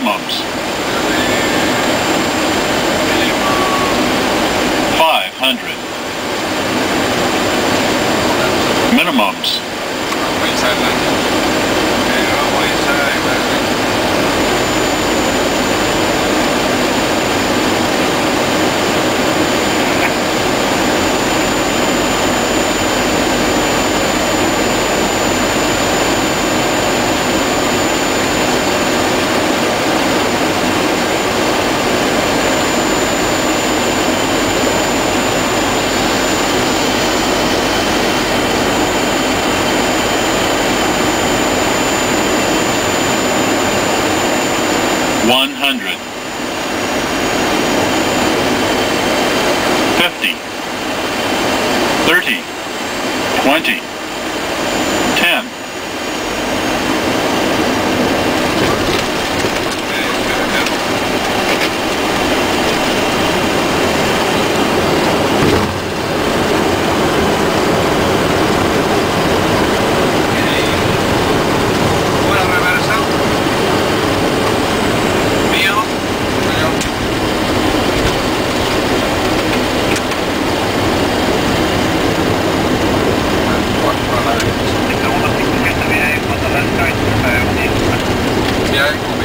minimums. Five hundred. Minimums. 100 50 이야기.